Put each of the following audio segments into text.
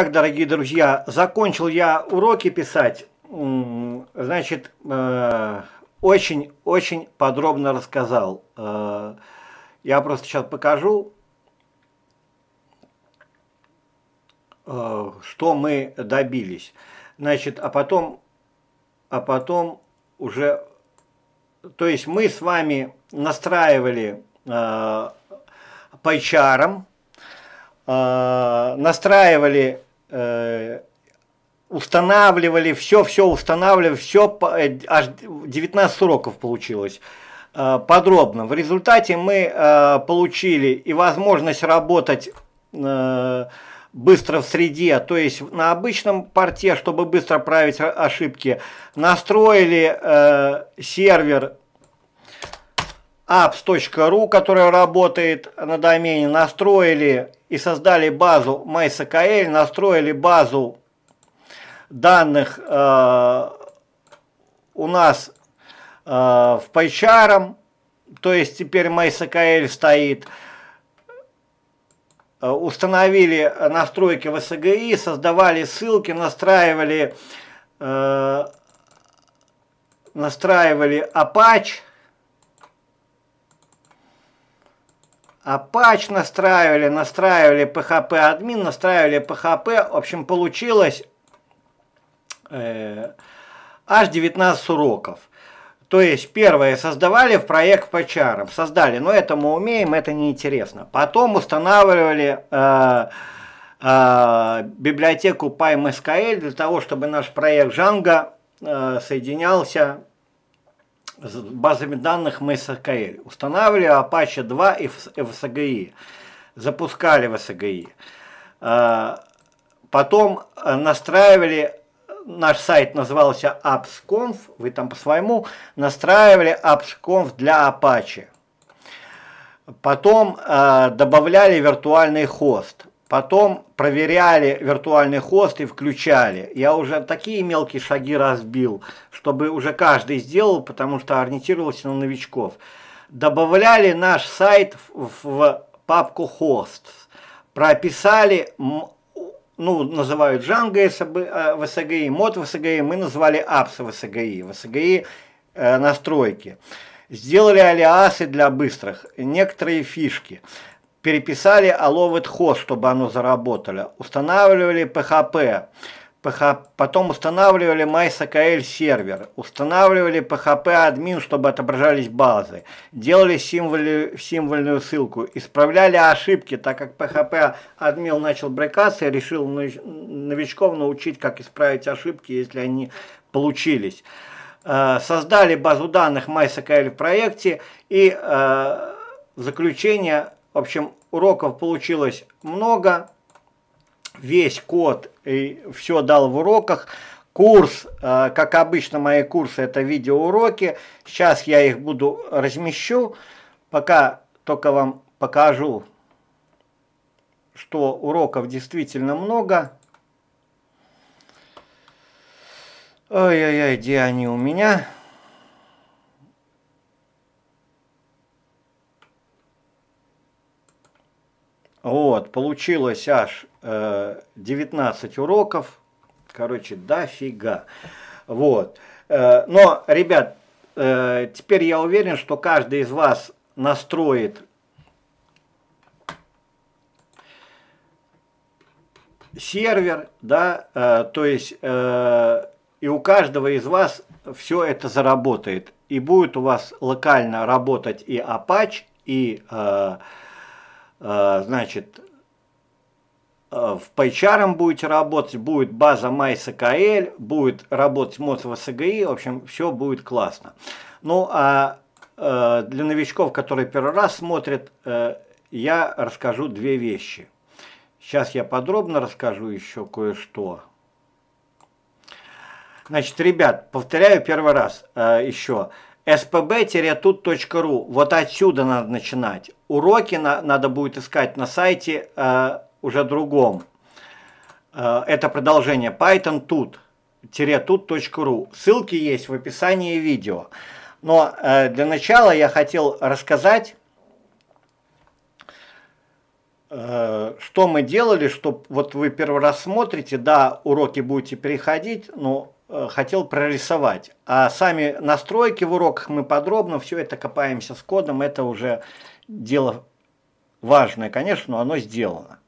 Так, дорогие друзья, закончил я уроки писать. Значит, очень-очень э, подробно рассказал. Э, я просто сейчас покажу, э, что мы добились. Значит, а потом, а потом уже, то есть мы с вами настраивали э, пайчаром, настраивали устанавливали, все-все устанавливали, все, э, аж 19 уроков получилось. Э, подробно. В результате мы получили и возможность работать быстро в среде, то есть на обычном порте, чтобы быстро править ошибки, настроили сервер apps.ru, который работает на домене, настроили и создали базу. MySQL, настроили базу данных э, у нас э, в PyCharm, то есть теперь MySQL стоит, э, установили настройки в SGI, создавали ссылки, настраивали, э, настраивали Apache, Apache настраивали, настраивали PHP админ, настраивали PHP. В общем, получилось э, аж 19 уроков. То есть, первое, создавали в проект по чарам. Создали, но это мы умеем, это неинтересно. Потом устанавливали э, э, библиотеку PyMSQL для того, чтобы наш проект Django э, соединялся с базами данных MySQL. Устанавливали Apache 2 и FSGI. Запускали в SGI. А, потом э, настраивали, наш сайт назывался AppsConf, вы там по своему, настраивали AppsConf для Apache. Потом э, добавляли виртуальный хост. Потом проверяли виртуальный хост и включали. Я уже такие мелкие шаги разбил, чтобы уже каждый сделал, потому что ориентировался на новичков. Добавляли наш сайт в, в папку хост. Прописали, ну, называют Django э, в SGI, мод в SGI, мы назвали apps в SGI, в SGI э, настройки. Сделали алиасы для быстрых, некоторые фишки переписали Allow Host, чтобы оно заработало. Устанавливали PHP. Потом устанавливали MySQL сервер, устанавливали PHP админ, чтобы отображались базы, делали символи, символьную ссылку, исправляли ошибки, так как PHP админ начал брекаться, я решил новичков научить, как исправить ошибки, если они получились. Э, создали базу данных MySQL в проекте и э, в заключение в общем, уроков получилось много. Весь код и все дал в уроках. Курс, э, как обычно мои курсы, это видеоуроки. Сейчас я их буду размещу. Пока только вам покажу, что уроков действительно много. Ой-ой-ой, где они у меня? Вот, получилось аж э, 19 уроков. Короче, дофига. Вот. Э, но, ребят, э, теперь я уверен, что каждый из вас настроит сервер, да, э, то есть э, и у каждого из вас все это заработает. И будет у вас локально работать и Apache, и э, значит, э, в PyCharm будете работать, будет база MySQL, будет работать в SGI, в общем, все будет классно. Ну, а э, для новичков, которые первый раз смотрят, я расскажу две вещи. Сейчас я подробно расскажу еще кое-что. Значит, ребят, повторяю первый раз еще spb-tut.ru. Вот отсюда надо начинать. Уроки на, надо будет искать на сайте э, уже другом. Э, это продолжение python tut-tut.ru. Ссылки есть в описании видео. Но э, для начала я хотел рассказать э, что мы делали, что вот вы первый раз смотрите, да, уроки будете переходить, но хотел прорисовать. А сами настройки в уроках мы подробно все это копаемся с кодом, это уже дело важное, конечно, но оно сделано.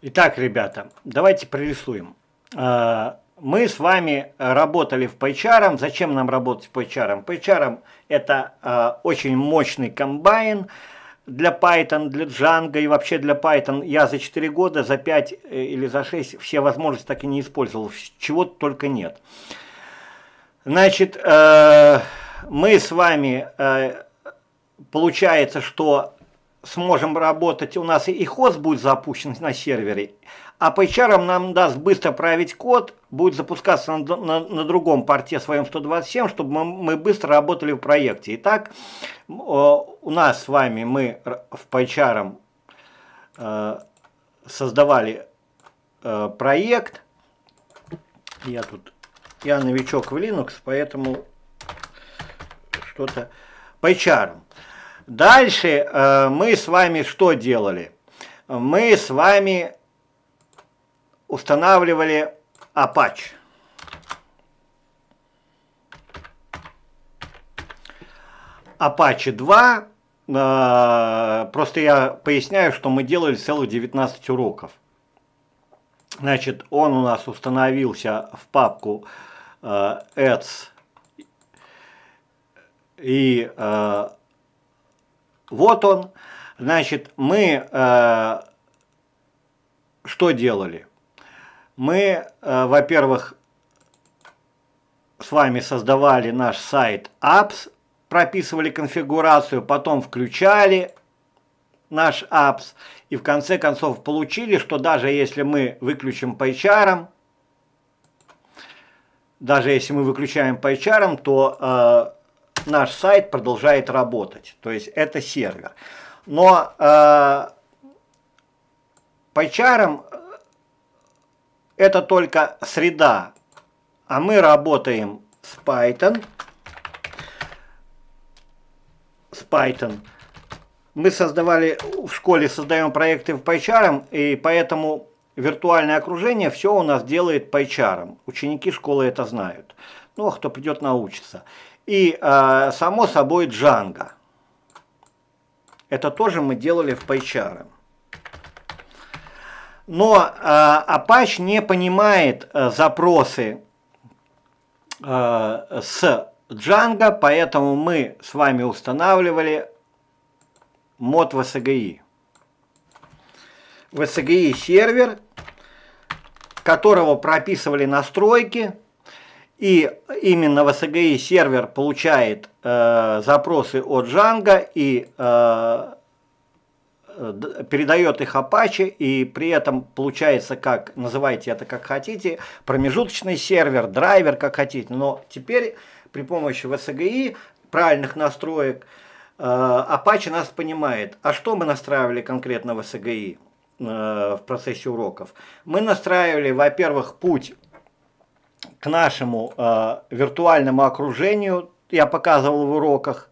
Итак, ребята, давайте прорисуем. Э, мы с вами работали в PyCharm. Зачем нам работать в PyCharm? PyCharm это э, очень мощный комбайн для Python, для Django и вообще для Python. Я за 4 года, за 5 э, или за 6 все возможности так и не использовал. Чего только нет. Значит, э, мы с вами, э, получается, что сможем работать, у нас и хост будет запущен на сервере, а PyCharm нам даст быстро править код, будет запускаться на, на, на другом порте своем 127, чтобы мы, мы быстро работали в проекте. Итак, у нас с вами мы в PyCharm э, создавали э, проект. Я тут, я новичок в Linux, поэтому что-то PyCharm. Дальше э, мы с вами что делали? Мы с вами устанавливали Apache. Apache 2, э, просто я поясняю, что мы делали целых 19 уроков. Значит, он у нас установился в папку э, ads и э, вот он. Значит, мы э, что делали? Мы, э, во-первых, с вами создавали наш сайт apps, прописывали конфигурацию, потом включали наш apps и в конце концов получили, что даже если мы выключим PyCharm, даже если мы выключаем PyCharm, то э, наш сайт продолжает работать. То есть это сервер. Но э, PyCharm это только среда, а мы работаем с Python. С Python. Мы создавали, в школе создаем проекты в PyCharm, и поэтому виртуальное окружение все у нас делает PyCharm. Ученики школы это знают. Ну, а кто придет, научится. И, э, само собой, Django. Это тоже мы делали в PyCharm. Но э, Apache не понимает э, запросы э, с Django, поэтому мы с вами устанавливали мод в SGI. В SGI сервер, которого прописывали настройки, и именно в SGI сервер получает э, запросы от Django и э, Э, передает их Apache, и при этом получается, как, называйте это как хотите, промежуточный сервер, драйвер, как хотите. Но теперь при помощи VSGI, правильных настроек, э, Apache нас понимает. А что мы настраивали конкретно в VSGI э, в процессе уроков? Мы настраивали, во-первых, путь нашему виртуальному окружению, я показывал в уроках,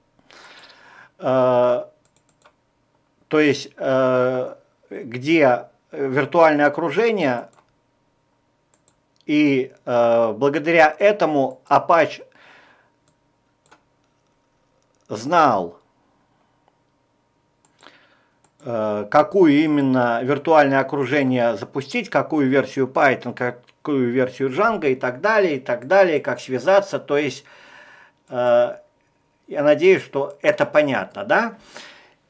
то есть э, где виртуальное окружение, и э, благодаря этому Apache знал, э, какую именно виртуальное окружение запустить, какую версию Python, какую версию Django и так далее, и так далее, как связаться. То есть, э, я надеюсь, что это понятно, да?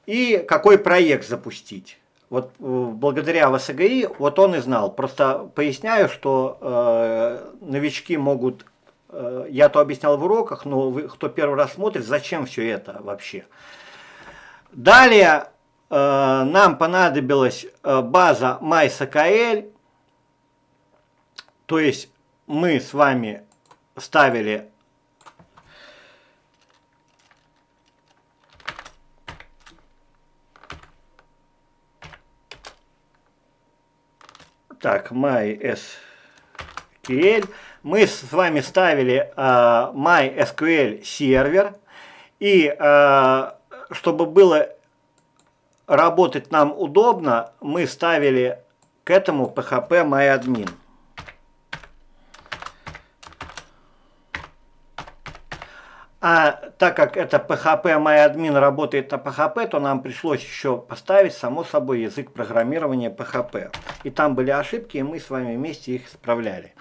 и какой проект запустить. Вот э, благодаря ВСГИ вот он и знал. Просто поясняю, что э, новички могут, э, я то объяснял в уроках, но вы, кто первый раз смотрит, зачем все это вообще. Далее э, нам понадобилась э, база MySQL, то есть мы с вами ставили Так, MySQL. Мы с вами ставили uh, MySQL сервер. И uh, чтобы было работать нам удобно, мы ставили к этому PHP MyAdmin. А так как это PHP MyAdmin работает на PHP, то нам пришлось еще поставить, само собой, язык программирования PHP. И там были ошибки, и мы с вами вместе их исправляли.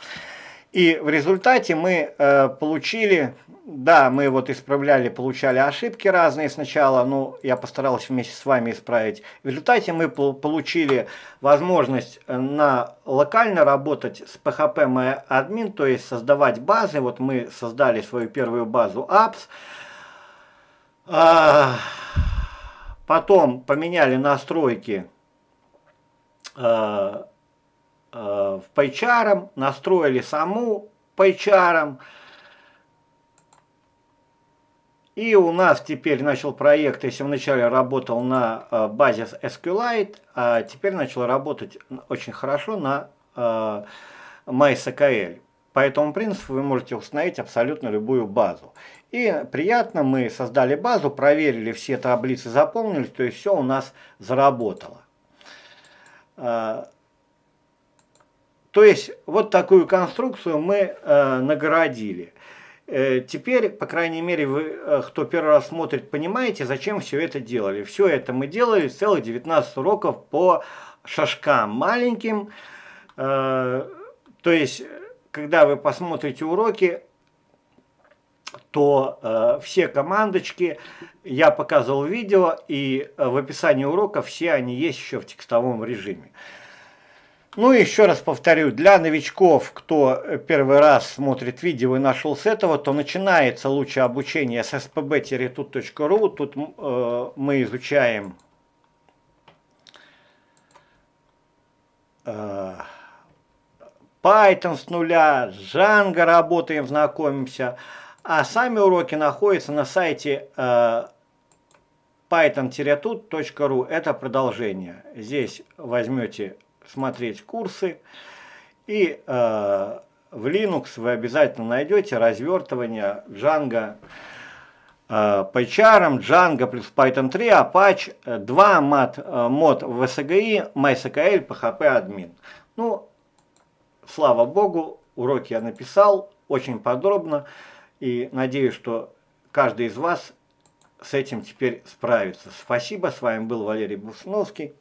И в результате мы э, получили да, мы вот исправляли, получали ошибки разные сначала, ну, я постарался вместе с вами исправить. В результате мы получили возможность э, на локально работать с PHP admin, то есть создавать базы. Вот мы создали свою первую базу apps. А, потом поменяли настройки а, в PyCharm, настроили саму PyCharm. И у нас теперь начал проект, если вначале работал на э, базе SQLite, а теперь начал работать очень хорошо на э, MySQL. По этому принципу вы можете установить абсолютно любую базу. И приятно, мы создали базу, проверили все таблицы, заполнили, то есть все у нас заработало. Э, то есть вот такую конструкцию мы наградили. Э, теперь, по крайней мере, вы, э, кто первый раз смотрит, понимаете, зачем все это делали. Все это мы делали целых 19 уроков по шажкам маленьким. Э, то есть, когда вы посмотрите уроки, то все командочки я показывал видео, и в описании урока все они есть еще в текстовом режиме. Ну и еще раз повторю, для новичков, кто первый раз смотрит видео и нашел с этого, то начинается лучшее обучение с spb-tut.ru. Тут э, мы изучаем э, Python с нуля, Django работаем, знакомимся. А сами уроки находятся на сайте э, python-tut.ru. Это продолжение. Здесь возьмете смотреть курсы. И э, в Linux вы обязательно найдете развертывание Django э, PyCharm, Django плюс Python 3, Apache, 2 мод, мод в SGI, MySQL, PHP admin. Ну, слава богу, уроки я написал очень подробно и надеюсь, что каждый из вас с этим теперь справится. Спасибо, с вами был Валерий Бусновский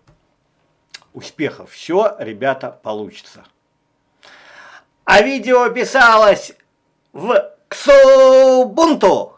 успехов. Все, ребята, получится. А видео писалось в Ксубунту.